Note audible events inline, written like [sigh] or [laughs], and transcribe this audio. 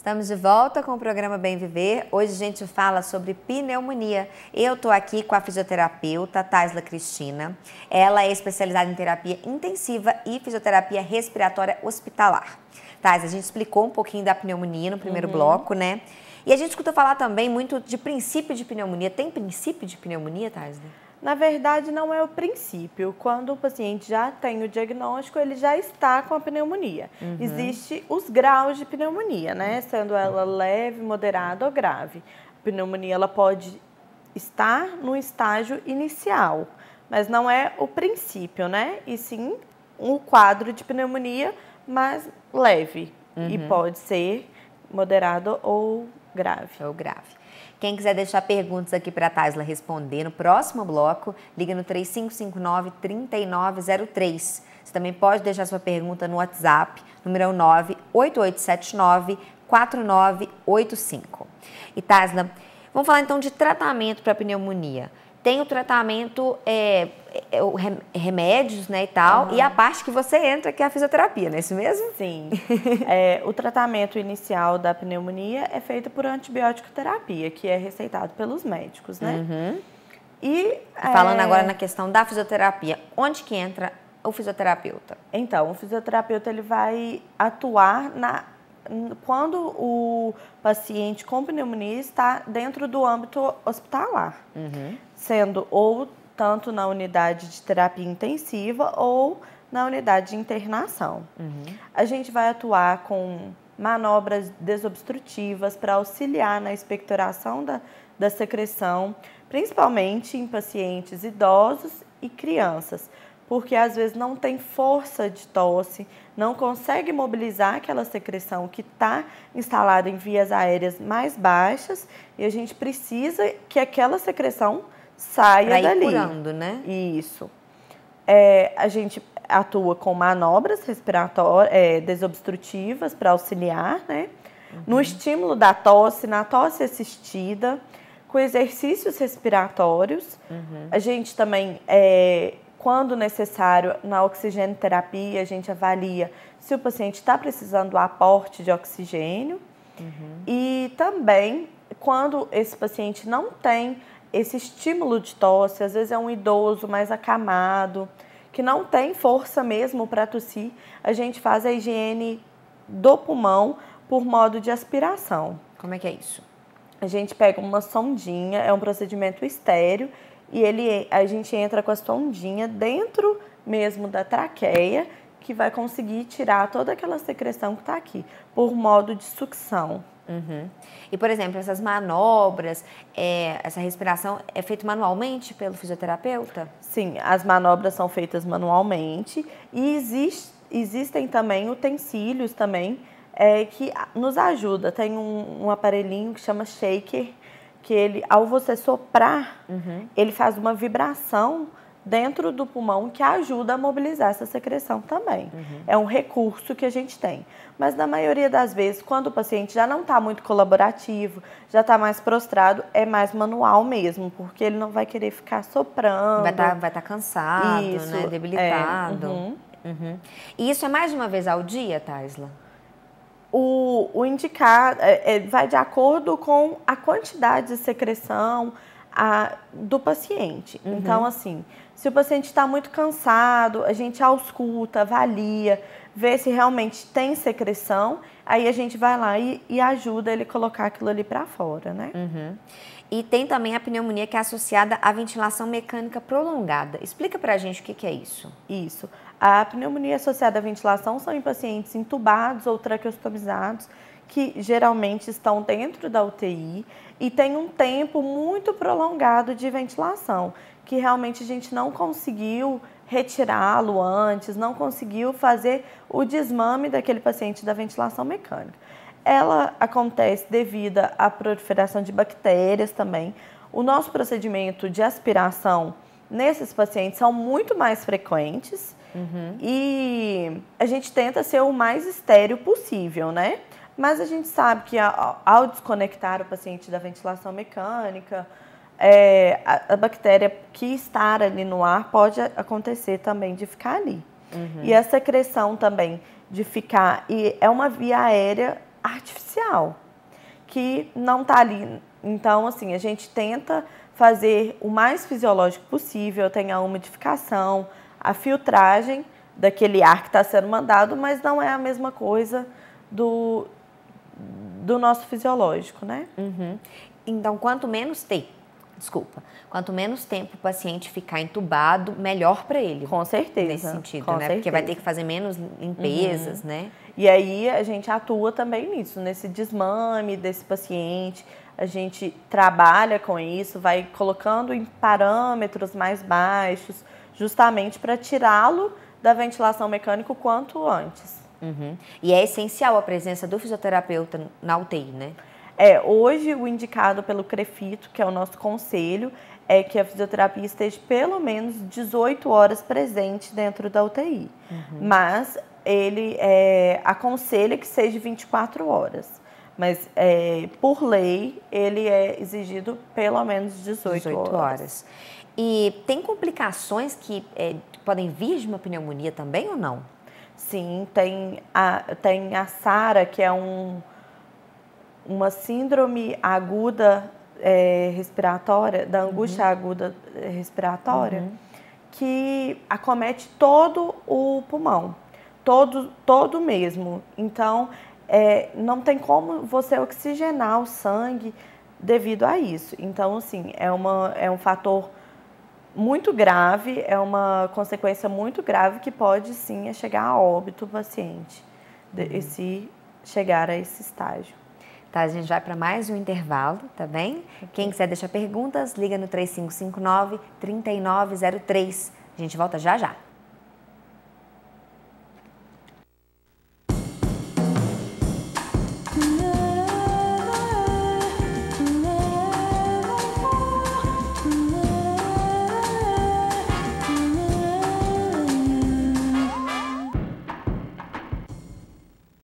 Estamos de volta com o programa Bem Viver. Hoje a gente fala sobre pneumonia. Eu estou aqui com a fisioterapeuta Taisla Cristina. Ela é especializada em terapia intensiva e fisioterapia respiratória hospitalar. Tais, a gente explicou um pouquinho da pneumonia no primeiro uhum. bloco, né? E a gente escuta falar também muito de princípio de pneumonia. Tem princípio de pneumonia, Taisla? Na verdade, não é o princípio. Quando o paciente já tem o diagnóstico, ele já está com a pneumonia. Uhum. Existem os graus de pneumonia, né? Sendo ela leve, moderada ou grave. A pneumonia ela pode estar no estágio inicial, mas não é o princípio, né? E sim um quadro de pneumonia mais leve. Uhum. E pode ser moderado ou grave. Ou grave. Quem quiser deixar perguntas aqui para a Taisla responder no próximo bloco, liga no 3559-3903. Você também pode deixar sua pergunta no WhatsApp, número 98879-4985. E Taisla, vamos falar então de tratamento para pneumonia tem o tratamento, é, é, remédios, né, e tal, uhum. e a parte que você entra, que é a fisioterapia, não é isso mesmo? Sim. [laughs] é, o tratamento inicial da pneumonia é feito por antibiótico terapia, que é receitado pelos médicos, né? Uhum. E falando é... agora na questão da fisioterapia, onde que entra o fisioterapeuta? Então, o fisioterapeuta ele vai atuar na quando o paciente com pneumonia está dentro do âmbito hospitalar, uhum. sendo ou tanto na unidade de terapia intensiva ou na unidade de internação. Uhum. A gente vai atuar com manobras desobstrutivas para auxiliar na expectoração da, da secreção, principalmente em pacientes idosos e crianças, porque às vezes não tem força de tosse, não consegue mobilizar aquela secreção que está instalada em vias aéreas mais baixas e a gente precisa que aquela secreção saia pra dali. Ir curando, né? Isso. É, a gente atua com manobras respiratórias é, desobstrutivas para auxiliar, né? Uhum. No estímulo da tosse, na tosse assistida, com exercícios respiratórios. Uhum. A gente também é, quando necessário, na oxigenoterapia, a gente avalia se o paciente está precisando do aporte de oxigênio. Uhum. E também, quando esse paciente não tem esse estímulo de tosse, às vezes é um idoso mais acamado, que não tem força mesmo para tossir, a gente faz a higiene do pulmão por modo de aspiração. Como é que é isso? A gente pega uma sondinha, é um procedimento estéreo, e ele, a gente entra com a sondinha dentro mesmo da traqueia, que vai conseguir tirar toda aquela secreção que está aqui, por modo de sucção. Uhum. E, por exemplo, essas manobras, é, essa respiração é feita manualmente pelo fisioterapeuta? Sim, as manobras são feitas manualmente e existe, existem também utensílios também é, que nos ajuda. Tem um, um aparelhinho que chama shaker, que ele, ao você soprar, uhum. ele faz uma vibração dentro do pulmão que ajuda a mobilizar essa secreção também. Uhum. É um recurso que a gente tem. Mas na maioria das vezes, quando o paciente já não está muito colaborativo, já está mais prostrado, é mais manual mesmo, porque ele não vai querer ficar soprando. Vai estar tá, tá cansado, né? isso, né? debilitado. É, uhum. Uhum. E isso é mais de uma vez ao dia, Taisla? O, o indicado é, é, vai de acordo com a quantidade de secreção a, do paciente. Uhum. Então, assim, se o paciente está muito cansado, a gente ausculta, avalia, vê se realmente tem secreção, aí a gente vai lá e, e ajuda ele a colocar aquilo ali para fora, né? Uhum. E tem também a pneumonia que é associada à ventilação mecânica prolongada. Explica para a gente o que, que é isso. Isso. A pneumonia associada à ventilação são em pacientes intubados ou traqueostomizados que geralmente estão dentro da UTI e tem um tempo muito prolongado de ventilação, que realmente a gente não conseguiu retirá-lo antes, não conseguiu fazer o desmame daquele paciente da ventilação mecânica. Ela acontece devido à proliferação de bactérias também. O nosso procedimento de aspiração nesses pacientes são muito mais frequentes Uhum. E a gente tenta ser o mais estéreo possível, né? Mas a gente sabe que ao desconectar o paciente da ventilação mecânica, é, a, a, bactéria que está ali no ar pode acontecer também de ficar ali. Uhum. E a secreção também de ficar. E é uma via aérea artificial, que não está ali. Então, assim, a gente tenta fazer o mais fisiológico possível, tem a umidificação, a filtragem daquele ar que está sendo mandado, mas não é a mesma coisa do, do nosso fisiológico, né? Uhum. Então, quanto menos ter, desculpa, quanto menos tempo o paciente ficar entubado, melhor para ele. Com certeza. Nesse sentido, né? Certeza. Porque vai ter que fazer menos limpezas, uhum. né? E aí a gente atua também nisso, nesse desmame desse paciente. A gente trabalha com isso, vai colocando em parâmetros mais baixos, justamente para tirá-lo da ventilação mecânica o quanto antes. Uhum. E é essencial a presença do fisioterapeuta na UTI, né? É, hoje o indicado pelo CREFITO, que é o nosso conselho, é que a fisioterapia esteja pelo menos 18 horas presente dentro da UTI. Uhum. Mas ele é, aconselha que seja 24 horas. Mas é, por lei ele é exigido pelo menos 18, 18 horas. horas. E tem complicações que é, podem vir de uma pneumonia também ou não? Sim, tem a, tem a SARA, que é um, uma síndrome aguda é, respiratória, da angústia uhum. aguda respiratória, uhum. que acomete todo o pulmão, todo, todo mesmo. Então, é, não tem como você oxigenar o sangue devido a isso. Então, assim, é, uma, é um fator muito grave, é uma consequência muito grave que pode sim chegar a óbito o paciente, uhum. se chegar a esse estágio. Tá, a gente vai para mais um intervalo, tá bem? Quem quiser deixar perguntas, liga no 3559 3903. A gente volta já já.